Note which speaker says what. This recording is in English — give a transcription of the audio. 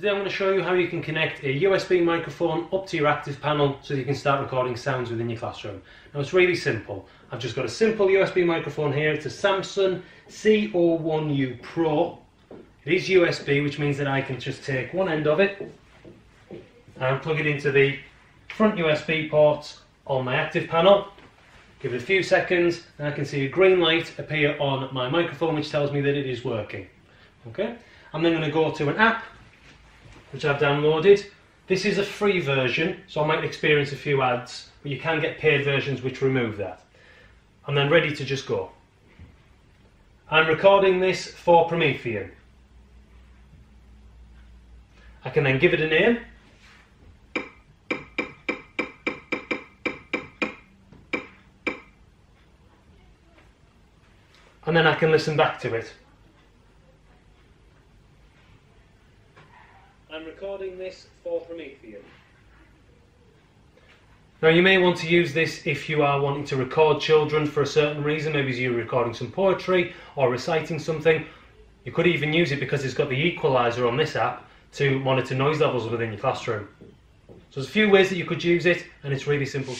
Speaker 1: Today I'm going to show you how you can connect a USB microphone up to your ActivPanel so you can start recording sounds within your classroom. Now it's really simple. I've just got a simple USB microphone here. It's a Samson CO1U Pro. It is USB which means that I can just take one end of it and plug it into the front USB port on my ActivPanel. Give it a few seconds and I can see a green light appear on my microphone which tells me that it is working. Okay, I'm then going to go to an app which I've downloaded. This is a free version, so I might experience a few ads, but you can get paid versions which remove that. I'm then ready to just go. I'm recording this for Promethean. I can then give it a name. And then I can listen back to it. I'm recording this for Promethean. Now you may want to use this if you are wanting to record children for a certain reason, maybe you're recording some poetry or reciting something. You could even use it because it's got the equalizer on this app to monitor noise levels within your classroom. So there's a few ways that you could use it and it's really simple.